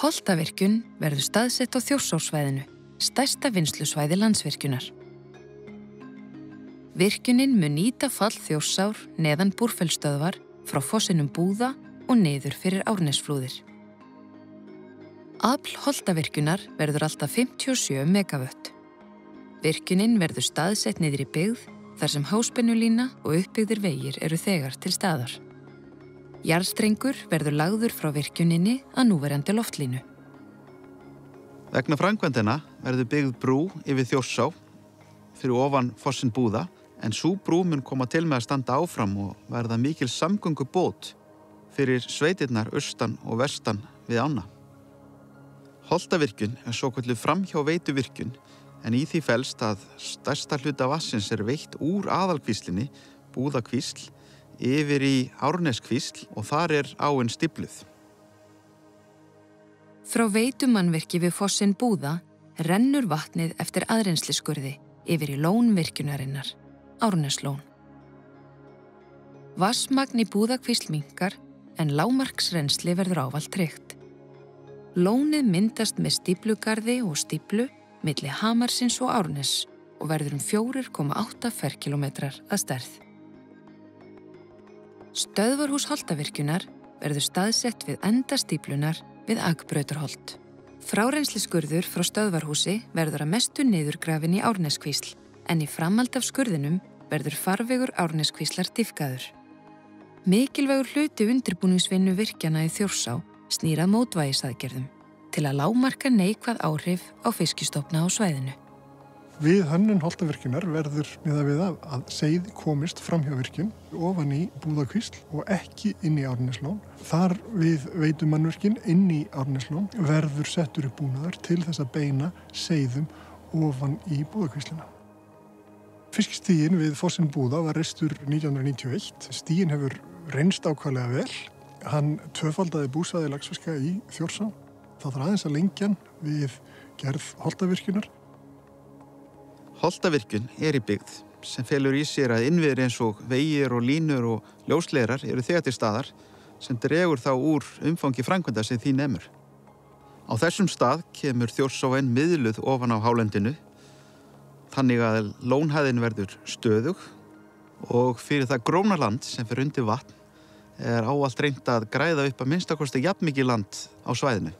Holtavirkjun verður staðsett á þjórsásvæðinu, stærsta vinslusvæði landsvirkjunar. Virkjunin mun nýta fall þjórsár neðan búrfellstöðvar frá fossinum búða og neður fyrir árnesflúðir. Afl Holtavirkjunar verður alltaf 57 megavött. Virkjunin verður staðsett niður í byggð þar sem háspennulína og uppbyggðir vegir eru þegar til staðar. Jarstrengur verður lagður frá virkjuninni að núverandi loftlínu. Vegna frænkvændina verður byggð brú yfir þjórsá fyrir ofan fossin búða en svo brú mun koma til með að standa áfram og verða mikil samgöngu bót fyrir sveitirnar austan og vestan við ána. Holtavirkun er svo kvöldu framhjá veituvirkun en í því fælst að stærsta hluta vassins er veitt úr aðalkvíslinni, búðakvísl, yfir í Árneskvísl og þar er áinn stibluð. Frá veitumannverki við fossin búða rennur vatnið eftir aðrensliskurði yfir í lónvirkjunarinnar, Árneslón. Vassmagn í búðakvísl mingar en lámarksrensli verður ávalt treykt. Lónið myndast með stíplugarði og stíplu milli Hamarsins og Árnes og verður um 4,8 ferkilometrar að stærð. Stöðvarhús Holtavirkjunar verður staðsett við endastýplunar við Agbrauturholt. Frárensliskurður frá stöðvarhúsi verður að mestu niðurgrafin í Árneskvísl en í framhald af skurðinum verður farvegur Árneskvíslar diffkaður. Mikilvægur hluti undirbúningsvinnu virkjana í Þjórsá snýrað mótvægisaðgerðum til að lámarka neikvað áhrif á fiskistofna á svæðinu. Við hönnun holtavirkjunar verður miða við að, að segð komist fram hjá virkjun ofan í búðakvísl og ekki inn í árneslón. Þar við veitumannvirkjun inn í árneslón verður settur upp búnaðar til þess að beina segðum ofan í búðakvíslina. Fiskistígin við Fossin búða var restur 1991. Stígin hefur reynst ákvæmlega vel. Hann tvöfaldaði búsaði lagsfiska í Þjórsá. Það þarf aðeins að lengjan við gerð holtavirkjunar Holtavirkun er í byggð sem felur í sér að innviður eins og vegir og línur og ljóslerar eru þegar til staðar sem dregur þá úr umfangi framkvæmda sem því nefnur. Á þessum stað kemur þjórsóen miðluð ofan á hálendinu þannig að lónhæðin verður stöðug og fyrir það grónaland sem fyrir undir vatn er áallt reynd að græða upp að minnstakosti jafn mikið land á svæðinu.